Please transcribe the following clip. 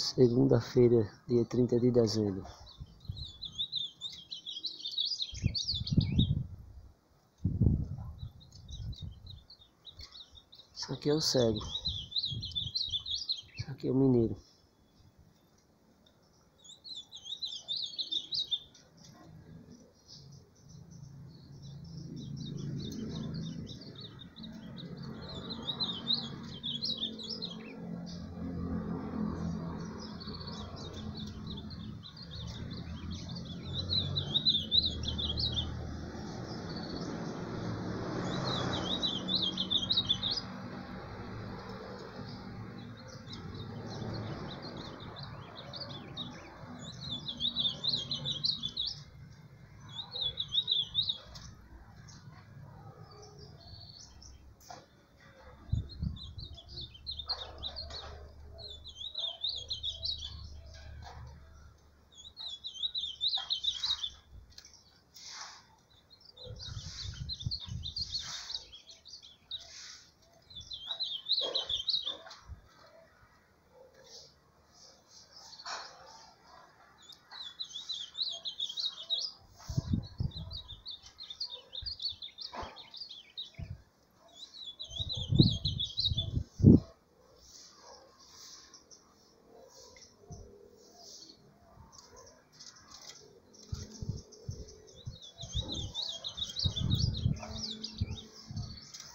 Segunda-feira, dia 30 de dezembro. Isso aqui é o cego. Isso aqui é o mineiro.